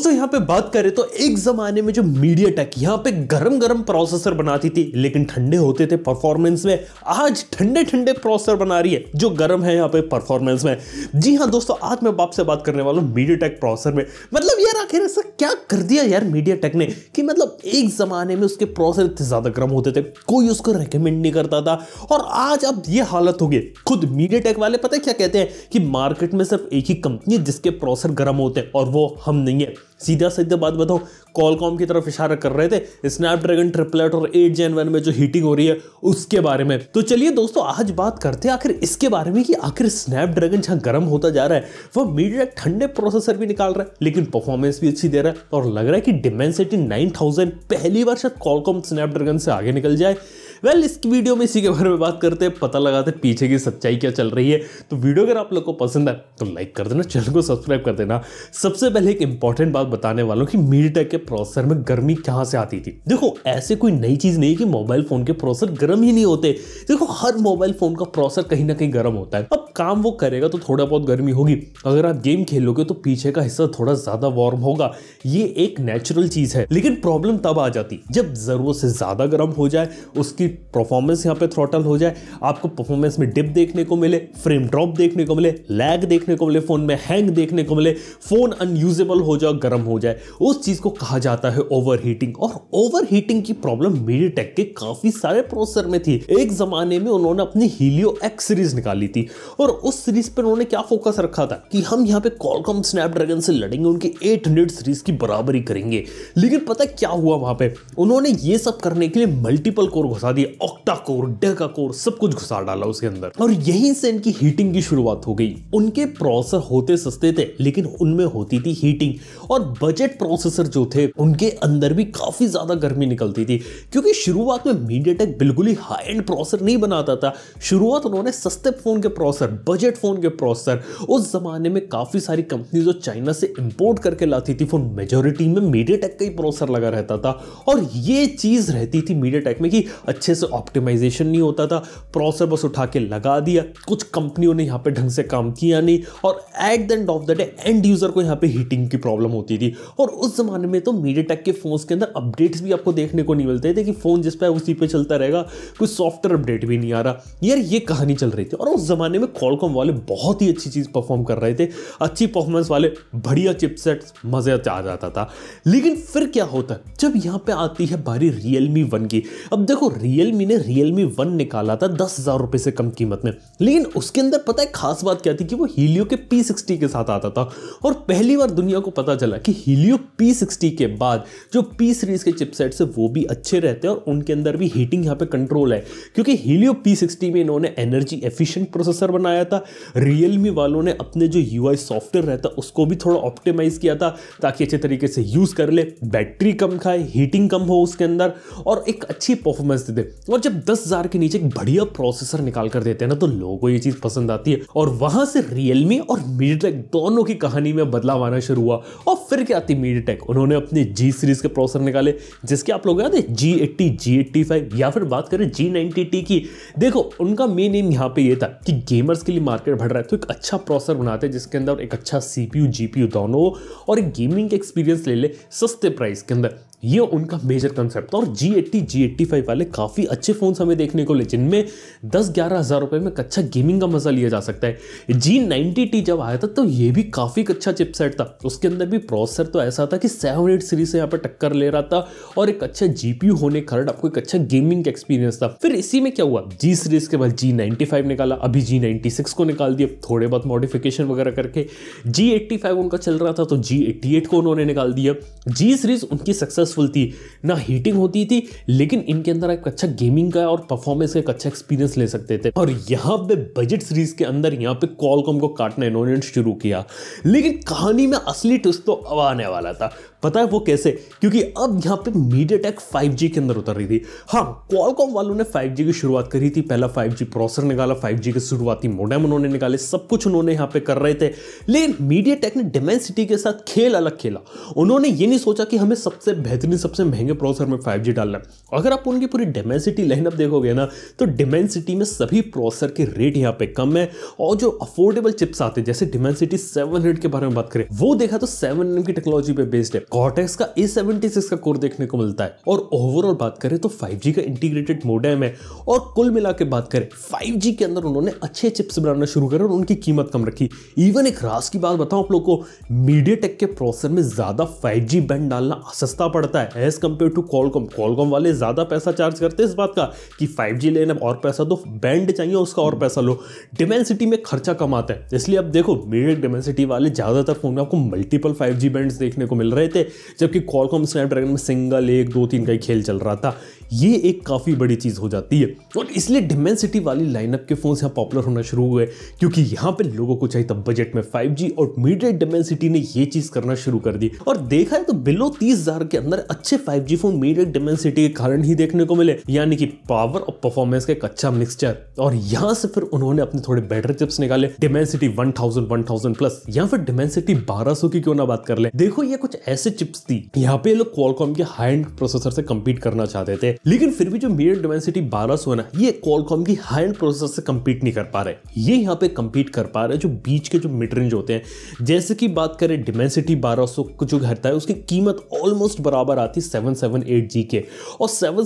दोस्तों यहाँ पे बात करें तो एक जमाने में जो मीडिया टेक यहाँ पे गरम गरम प्रोसेसर बनाती थी, लेकिन ठंडे होते थे परफॉर्मेंस में। आज ठंडे ठंडे प्रोसेसर बना रही है, जो गर्म है यहाँ पे परफॉर्मेंस में। जी हाँ दोस्तों, आज मैं बाप से बात करने वाला हूँ मीडिया टेक प्रोसेसर में। मतलब यार आखिर ऐसा क्या कर दिया यार मीडिया टेक ने, कि मतलब एक जमाने में उसके प्रोसेसर इतने ज़्यादा गर्म होते थे, कोई उसको रेकमेंड नहीं करता था। और आज अब ये हालत हो गई। खुद मीडिया टेक वाले पता क्या कहते हैं? कि मार्केट में सिर्फ़ एक ही कंपनी है जिसके प्रोसेसर गर्म होते हैं, और वो हम नहीं है। सीधा सीधा बात बताओ कॉलकॉम की तरफ़ इशारा कर रहे थे स्नैपड्रैगन ट्रिपलेट और एट जेन वन में जो हीटिंग हो रही है, उसके बारे में। तो चलिए दोस्तों, आज बात करते हैं आखिर इसके बारे में कि आखिर स्नैपड्रैगन जहाँ गर्म होता जा रहा है, वह मीडिया ठंडे प्रोसेसर भी निकाल रहा है, लेकिन परफॉर्मेंस भी अच्छी दे रहा है, और लग रहा है कि डिमेंसिटी नाइन पहली बार शायद कॉलकॉम स्नैपड्रैगन से आगे निकल जाए। वेल well, इस वीडियो में इसी के बारे में बात करते हैं पता लगाते हैं पीछे की सच्चाई क्या चल रही है। तो वीडियो अगर आप लोग को पसंद है तो लाइक कर देना चैनल को सब्सक्राइब कर देना। सबसे पहले एक इंपॉर्टेंट बात बताने वालों की मीडिया के प्रोसेसर में गर्मी कहाँ से आती थी। देखो ऐसे कोई नई चीज़ नहीं कि मोबाइल फ़ोन के प्रोसेसर गर्म ही नहीं होते। देखो हर मोबाइल फ़ोन का प्रोसेसर कहीं ना कहीं गर्म होता है। अब काम वो करेगा तो थोड़ा बहुत गर्मी होगी। अगर आप गेम खेलोगे तो पीछे का हिस्सा थोड़ा ज़्यादा वार्म होगा। ये एक नेचुरल चीज़ है। लेकिन प्रॉब्लम तब आ जाती जब ज़रूरत से ज़्यादा गर्म हो जाए उसकी परफॉर्मेंस यहाँ पे थ्रोटल हो जाए, आपको परफॉर्मेंस में डिप देखने को मिले फ्रेम ड्रॉप देखने को मिले लैग देखने को मिले फ़ोन में हैंग देखने को मिले फ़ोन अनयूजेबल हो जाए गर्म हो जाए। उस चीज़ को कहा जाता है ओवर और ओवर की प्रॉब्लम मीडियाटेक के काफ़ी सारे प्रोसेसर में थी। एक जमाने में उन्होंने अपनी हीलियो एक्स सीरीज़ निकाली थी और उस सीरीज़ पर उन्होंने क्या फोकस रखा था कि हम यहाँ पे कॉलकॉम स्नैपड्रैगन से लड़ेंगे, उनके 800 सीरीज़ की बराबरी करेंगे। लेकिन पता क्या हुआ वहाँ पे? उन्होंने ये सब करने के लिए मल्टीपल कोर घुसा दिए ऑक्टा कोर डेका कोर सब कुछ घुसा डाला उसके अंदर। और यहीं से इनकी हीटिंग की शुरुआत हो गई। उनके प्रोसेसर होते सस्ते थे, लेकिन उनमें होती थी हीटिंग और बजट प्रोसेसर जो थे, उनके अंदर भी काफ़ी ज़्यादा गर्मी निकलती थी। क्योंकि शुरुआत में मीडियाटेक बिल्कुल ही हाई एंड प्रोसेसर नहीं बनाता था। शुरुआत उन्होंने सस्ते फ़ोन के प्रोसेसर बजट फ़ोन के प्रोसेसर उस जमाने में काफ़ी सारी कंपनी जो चाइना से इंपोर्ट करके लाती थी फ़ोन मेजोरिटी में मीडियाटेक का ही प्रोसेसर लगा रहता था। और ये चीज़ रहती थी मीडियाटेक में कि अच्छे से ऑप्टिमाइजेशन नहीं होता था। प्रोसेसर बस उठा के लगा दिया। कुछ कंपनियों ने यहाँ पे ढंग से काम किया नहीं। और at the end of the day end user को यहाँ पे हीटिंग की प्रॉब्लम होती थी। और उस जमाने में तो मीडियाटेक के फोन्स के अंदर अपडेट्स भी आपको देखने को नहीं मिलते थे कि फ़ोन जिस पे उसी पे चलता रहेगा। कोई सॉफ्टवेयर अपडेट भी नहीं आ रहा। यार, ये कहानी चल रही थी। और उस जमाने में कॉलकॉम वाले बहुत ही अच्छी चीज़ परफॉर्म कर रहे थे। अच्छी परफॉर्मेंस वाले, बढ़िया चिपसेट मज़े आ जाता था। लेकिन फिर क्या होता है? जब यहाँ पे आती है बारी रियलमी वन की। अब देखो रियलमी ने रियलमी वन निकाला था दस हज़ार रुपए से कम कीमत में। लेकिन उसके अंदर पता है खास बात क्या थी कि वो हीलियो के पी सिक्सटी के साथ आता था और पहली बार दुनिया को पता चला कि हीलियो पी सिक्सटी के बाद जो पी सीरीज़ के चिपसेट्स है, वो भी अच्छे रहते हैं और उनके अंदर भी हीटिंग यहाँ पे कंट्रोल है। क्योंकि हीलियो पी सिक्सटी में इन्होंने एनर्जी एफिशिएंट प्रोसेसर बनाया था रियलमी वालों ने अपने जो यूआई सॉफ्टवेयर रहता, उसको भी थोड़ा ऑप्टिमाइज किया था ताकि अच्छे तरीके से यूज़ कर ले बैटरी कम खाए हीटिंग कम हो उसके अंदर और एक अच्छी परफॉर्मेंस दे। दे। और जब दस हज़ार के नीचे एक बढ़िया प्रोसेसर निकाल कर देते हैं ना तो लोगों को ये चीज़ पसंद आती है। और वहाँ से रियलमी और मीडियाटेक दोनों की कहानी में बदलाव आना शुरू हुआ। और फिर क्या आती मीडियाटेक उन्होंने अपने जी सीरीज़ के प्रोसेसर निकाले, जिसके आप लोग याद है G eighty G eighty five या फिर बात करें जी नाइनटी टी की। देखो, उनका मेन एम यहाँ पे ये था कि गेमर्स के लिए मार्केट बढ़ रहा है। तो एक अच्छा प्रोसेसर बनाते हैं, जिसके अंदर एक अच्छा सीपीयू जीपीयू दोनों और एक गेमिंग एक्सपीरियंस ले ले, सस्ते प्राइस के अंदर। ये उनका मेजर कंसेप्ट था और G eighty G eighty five वाले काफ़ी अच्छे फ़ोन हमें देखने को ले, जिनमें दस ग्यारह हज़ार रुपए में अच्छा गेमिंग का मज़ा लिया जा सकता है। जी नाइनटी टी जब आया था तो ये भी काफ़ी अच्छा चिपसेट था। उसके अंदर भी प्रोसेसर तो ऐसा था कि सेवन एट सीरीज़ से यहाँ पर टक्कर ले रहा था और एक अच्छा जीपीयू होने कारण आपको एक अच्छा गेमिंग का एक्सपीरियंस था। फिर इसी में क्या हुआ? जी सीरीज़ के बाद जी नाइनटी फाइव निकाला। अभी जी नाइनटी सिक्स को निकाल दिया, थोड़े बहुत मॉडिफिकेशन वगैरह करके। जी एट्टी फाइव उनका चल रहा था तो जी एट्टी एट को उन्होंने निकाल दिया। जी सीरीज़ उनकी सक्सेसफुल थी। ना हीटिंग होती थी, लेकिन इनके अंदर एक अच्छा गेमिंग का और परफॉर्मेंस का एक अच्छा एक्सपीरियंस ले सकते थे। और यहाँ पे बजट सीरीज़ के अंदर यहाँ पे कॉलकॉम को काटना इन्होंने शुरू किया। लेकिन कहानी में असली ट्विस्ट तो अब आने वाला था। पता है वो कैसे? क्योंकि अब यहाँ पे मीडिया टेक फाइव के अंदर उतर रही थी। हाँ क्वालकॉम वालों ने फाइव की शुरुआत करी थी। पहला फाइव प्रोसेसर निकाला फाइव के शुरुआती मोडेम उन्होंने निकाले, सब कुछ उन्होंने यहाँ पे कर रहे थे। लेकिन मीडिया टेक ने डिमेंसिटी के साथ खेल अलग खेला। उन्होंने ये नहीं सोचा कि हमें सबसे बेहतरीन सबसे महँगे प्रोसेसर में फाइव डालना है। अगर आप उनकी पूरी डिमेंसिटी लाइनअप देखोगे ना तो डिमेंसिटी में सभी प्रोसेसर के रेट यहाँ पे कम है और जो अफोर्डेबल चिप्स आते हैं, जैसे डिमेंसिटी सेवन के बारे में बात करें, वो देखा तो सेवन की टेक्नोलॉजी पे बेस्ड है। कॉटेक्स का ए का कोर देखने को मिलता है। और ओवरऑल बात करें तो 5G का इंटीग्रेटेड मोडेम है। और कुल मिला बात करें 5G के अंदर उन्होंने अच्छे चिप्स बनाना शुरू करे और उनकी कीमत कम रखी। इवन एक रास की बात बताऊँ आप लोग को मीडिया के प्रोसेसर में ज़्यादा 5G बैंड डालना सस्ता पड़ता है as compare to Qualcomm Qualcomm वाले ज़्यादा पैसा चार्ज करते हैं इस बात का कि 5G लेना और पैसा दो बैंड चाहिए, उसका और पैसा लो। डिमेंसिटी में खर्चा कम आता है, इसलिए अब देखो मीडिया डिमेंसिटी वाले ज़्यादातर फ़ोन में आपको मल्टीपल फाइव जी बैंड देखने को मिल रहे थे, जबकि कॉलकॉम स्नैपड्रैगन में सिंगल एक, दो, तीन का ही खेल चल रहा था। ये एक काफ़ी बड़ी चीज़ हो जाती है। और इसलिए डिमेंसिटी वाली लाइनअप के फ़ोन यहाँ पॉपुलर होना शुरू हुए, क्योंकि यहाँ पे लोगों को चाहिए तब बजट में 5G और मीडियट डिमेंसिटी ने ये चीज़ करना शुरू कर दी। और देखा है तो बिलो तीस के अंदर अच्छे 5G फ़ोन मीडियट डिमेंसिटी के कारण ही देखने को मिले, यानी कि पावर और परफॉर्मेंस का एक अच्छा मिक्सचर और यहाँ से फिर उन्होंने अपने थोड़े बेटर चिप्स निकाले डिमेंसिटी वन थाउज़ेंड प्लस या फिर डिमेंसिटी बारह की क्यों ना बात कर ले। देखो, ये कुछ ऐसे चिप्स थी, यहाँ पे लोग क्वालकॉम के हाई एंड प्रोसेसर से कंपीट करना चाहते थे, लेकिन फिर भी जो मीडियम डिमेंसिटी 1200 है ना, ये कॉलकॉम की हाई एंड प्रोसेसर से कंपीट नहीं कर पा रहे। ये यहाँ पे कंपीट कर पा रहे जो बीच के जो मिड रेंज होते हैं। जैसे कि बात करें डिमेंसिटी 1200 को जो घरता है, उसकी कीमत ऑलमोस्ट बराबर आती है सेवन के। और सेवन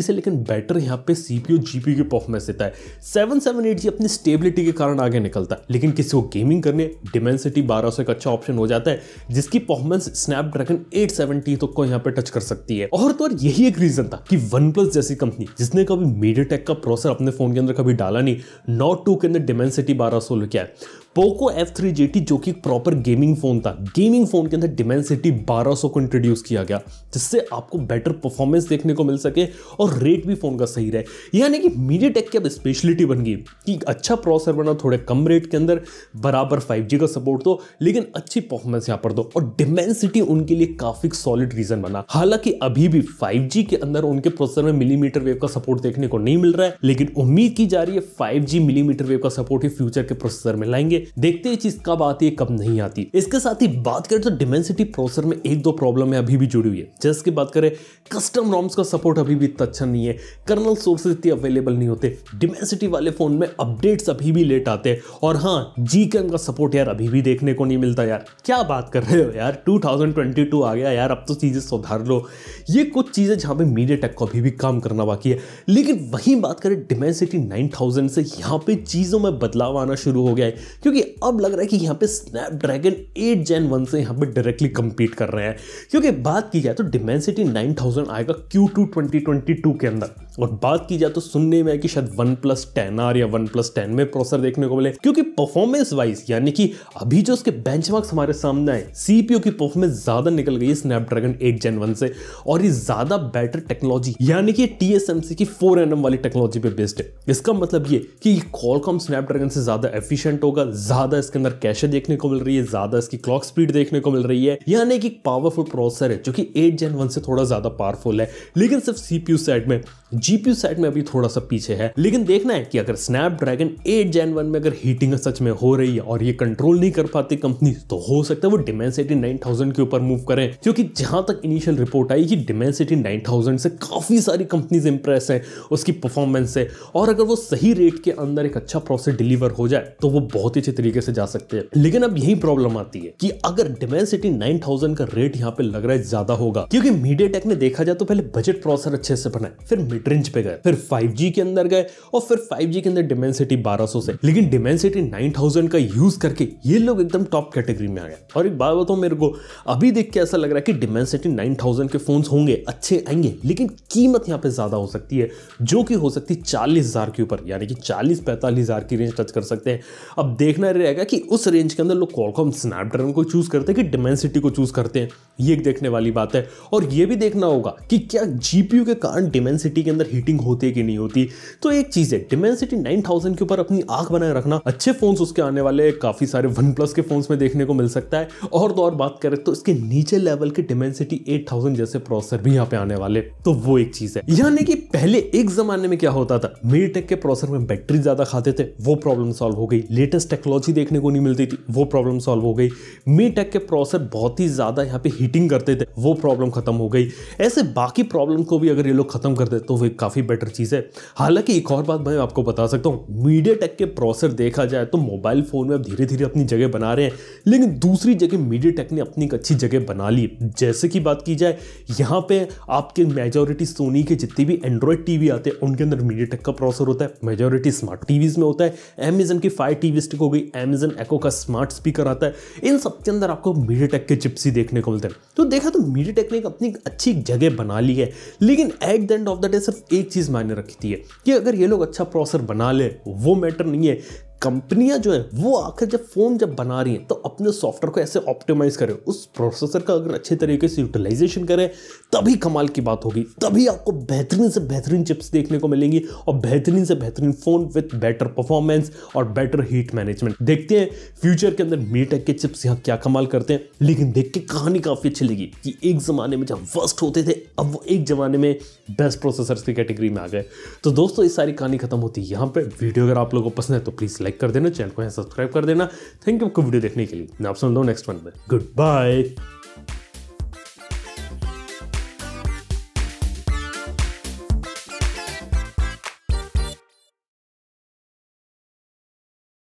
से लेकिन बेटर यहाँ पे सीपीयू जीपीयू की परफॉर्मेंस देता है। सेवन सेवन एट जी अपनी स्टेबिलिटी के कारण आगे निकलता है। लेकिन किसी को गेमिंग करने डिमेंसिटी बारह सौ एक अच्छा ऑप्शन हो जाता है, जिसकी परफॉर्मेंस स्नैपड्रैगन एट सेवेंटी तो को यहाँ पे टच कर सकती है। और तो और यही एक रीजन था कि वन प्लस जैसी कंपनी जिसने कभी मीडिया का प्रोसेसर अपने फ़ोन के अंदर कभी डाला नहीं नॉट टू के अंदर डिमेंसिटी बारह सौ लेके आए Poco F three G T जो कि प्रॉपर गेमिंग फ़ोन था। गेमिंग फ़ोन के अंदर डिमेंसिटी 1200 को इंट्रोड्यूस किया गया, जिससे आपको बेटर परफॉर्मेंस देखने को मिल सके और रेट भी फ़ोन का सही रहे। यानी कि मीडिया टेक की अब स्पेशलिटी बन गई कि अच्छा प्रोसेसर बना थोड़े कम रेट के अंदर, बराबर 5G का सपोर्ट दो, लेकिन अच्छी परफॉर्मेंस यहाँ पर दो। और डिमेंसिटी उनके लिए काफ़ी सॉलिड रीजन बना। हालाँकि अभी भी 5G के अंदर उनके प्रोसेसर में मिलीमीटर वेव का सपोर्ट देखने को नहीं मिल रहा है, लेकिन उम्मीद की जा रही है फाइव मिलीमीटर वेव का सपोर्ट ही फ्यूचर के प्रोसेसर में लाएँगे। देखते हैं चीज़ कब आती है, कब नहीं आती इसके साथ ही बात करें तो डिमेंसिटी प्रोसेसर में एक दो प्रॉब्लम है, अभी भी जुड़ी हुई है। जैसे बात करें कस्टम रॉम्स का सपोर्ट अभी भी इतना अच्छा नहीं है। कर्नल सोर्सेज इतने अवेलेबल नहीं होते। डिमेंसिटी वाले फ़ोन में अपडेट्स अभी भी लेट आते हैं। और हाँ जी का सपोर्ट यार अभी भी देखने को नहीं मिलता यार। क्या बात कर रहे हो यार? 2022 आ गया यार, अब तो चीज़ें सुधार लो। ये कुछ चीज़ें जहाँ पे मीडिया टेक को अभी भी काम करना बाकी है। लेकिन वहीं बात करें डिमेंसिटी 9000 से यहाँ पे चीज़ों में बदलाव आना शुरू हो गया है। क्योंकि अब लग रहा है कि यहाँ पे स्नैपड्रैगन एट जेन वन से यहाँ पे डायरेक्टली कंपीट कर रहे हैं। क्योंकि बात की जाए तो डिमेंसिटी 9000 आएगा Q2 2022 के अंदर। और बात की जाए तो सुनने में कि शायद वन प्लस टेन आर या वन प्लस टेन में प्रोसेसर देखने को मिले, क्योंकि परफॉर्मेंस वाइज यानी कि अभी जो उसके बेंचमार्क्स हमारे सामने आए सीपीयू की परफॉर्मेंस ज़्यादा निकल गई है स्नैपड्रैगन एट जेन वन से, और ये ज़्यादा बेटर टेक्नोलॉजी यानी कि टीएसएमसी की 4 एनएम वाली टेक्नोलॉजी पे बेस्ड है। इसका मतलब ये कि कॉलकॉम स्नैपड्रैगन से ज़्यादा एफिशिएंट होगा, ज़्यादा इसके अंदर कैशे देखने को मिल रही है, ज़्यादा इसकी क्लॉक स्पीड देखने को मिल रही है, यानी कि पावरफुल प्रोसेसर है, जो कि एट जेन वन से थोड़ा ज़्यादा पावरफुल है। लेकिन सिर्फ़ सीपीयू साइड में जीपीयू साइड में अभी थोड़ा सा पीछे है, लेकिन देखना है कि अगर स्नैपड्रैगन 8 जेन 1 में अगर हीटिंग सच में हो रही है और ये कंट्रोल नहीं कर पाती कंपनी तो हो सकता है वो डिमेंसिटी 9000 के ऊपर मूव करें। क्योंकि जहाँ तक इनिशियल रिपोर्ट आई कि डिमेंसिटी 9000 से काफ़ी सारी कंपनीज़ इंप्रेस है उसकी परफॉर्मेंस से, और अगर वो सही रेट के अंदर एक अच्छा प्रोसेस डिलीवर हो जाए तो वो बहुत ही अच्छे तरीके से जा सकते हैं। लेकिन अब यही प्रॉब्लम आती है कि अगर डिमेंसिटी 9000 का रेट यहाँ पे लग रहा है ज़्यादा होगा, क्योंकि मीडिया ने देखा जाए तो पहले बजट प्रोसेसर अच्छे से बनाए, फिर मिड रेंज पे गए, फिर 5G के अंदर गए और फिर 5G के अंदर डिमेंसिटी 1200 से लेकिन डिमेंसिटी 9000 का यूज़ करके ये लोग एकदम टॉप कैटेगरी में आ गए। और एक बात बताऊँ मेरे को, अभी देख के ऐसा लग रहा है कि डिमेंसिटी 9000 के फोन्स होंगे, अच्छे आएँगे, लेकिन कीमत यहाँ पे ज़्यादा हो सकती है, जो कि हो सकती है चालीस के ऊपर, यानी कि चालीस पैंतालीस की रेंज टच कर सकते हैं। अब देखना रहेगा कि उस रेंज के अंदर लोग कॉलकॉम स्नैपड्रैगन को चूज़ करते हैं कि डिमेंसिटी को चूज़ करते हैं। ये एक देखने वाली बात है। और ये भी देखना होगा कि क्या जीपीयू के कारण डिमेंसिटी के अंदर अंदर हीटिंग होती है कि नहीं होती? तो एक चीज़ है डिमेंसिटी नाइन थाउज़ेंड के ऊपर अपनी आँख बनाए रखना। अच्छे फोन्स उसके आने वाले, काफ़ी सारे वन प्लस के फोन्स में देखने को मिल सकता है। और तो और बात करें तो इसके नीचे लेवल के डिमेंसिटी एट थाउज़ेंड जैसे प्रोसेसर भी यहाँ पे आने वाले। तो वो एक चीज़ है। यानी कि पहले एक जमाने में क्या होता था? मीटेक के प्रोसेसर में बैटरी ज़्यादा खाते थे, वो प्रॉब्लम सॉल्व हो गई। लेटेस्ट टेक्नोलॉजी देखने को नहीं मिलती थी, वो प्रॉब्लम सॉल्व हो गई। मीटेक के प्रोसेसर बहुत ही ज़्यादा यहाँ पे हीटिंग करते थे, वो प्रॉब्लम खत्म हो गई। ऐसे बाकी प्रॉब्लम को भी अगर ये लोग खत्म कर दे तो वो काफ़ी बेटर चीज़ है। हालाँकि एक और बात मैं आपको बता सकता हूँ मीडिया टेक के प्रोसेसर देखा जाए तो मोबाइल फ़ोन में अब धीरे धीरे अपनी जगह बना रहे हैं, लेकिन दूसरी जगह मीडिया टेक ने अपनी एक अच्छी जगह बना ली। जैसे कि बात की जाए, यहाँ पे आपके मेजोरिटी सोनी के जितने भी एंड्रॉयड टीवी आते हैं, उनके अंदर मीडिया टेक का प्रोसेसर होता है। मेजोरिटी स्मार्ट टीवीज में होता है। अमेजन की फाइव टीवी स्टिक हो गई अमेजन एको का स्मार्ट स्पीकर आता है। इन सब के अंदर आपको मीडिया टेक के चिप्स ही देखने को मिलते हैं। तो देखा तो मीडिया ने अपनी अच्छी जगह बना ली है, लेकिन at the end of the day सिर्फ़ एक चीज़ मायने रखती है कि अगर ये लोग अच्छा प्रोसेसर बना ले, वो मैटर नहीं है। कंपनियाँ जो है, वो आकर जब फ़ोन जब बना रही हैं तो अपने सॉफ्टवेयर को ऐसे ऑप्टिमाइज करें उस प्रोसेसर का अगर अच्छे तरीके से यूटिलाइजेशन करें, तभी कमाल की बात होगी। तभी आपको बेहतरीन से बेहतरीन चिप्स देखने को मिलेंगी और बेहतरीन से बेहतरीन फ़ोन विथ बेटर परफॉर्मेंस और बेटर हीट मैनेजमेंट देखते हैं फ्यूचर के अंदर मीटेक के चिप्स यहाँ क्या कमाल करते हैं। लेकिन देख के कहानी काफ़ी अच्छी लगी कि एक ज़माने में जब वर्स्ट होते थे, अब वो एक ज़माने में बेस्ट प्रोसेसर्स की कैटेगरी में आ गए। तो दोस्तों इस सारी कहानी खत्म होती है यहाँ पर वीडियो अगर आप लोगों को पसंद है तो प्लीज़ लाइक कर देना चैनल को सब्सक्राइब कर देना। थैंक यू आपको वीडियो देखने के लिए। मैं आप सुन दो नेक्स्ट वन में गुड बाय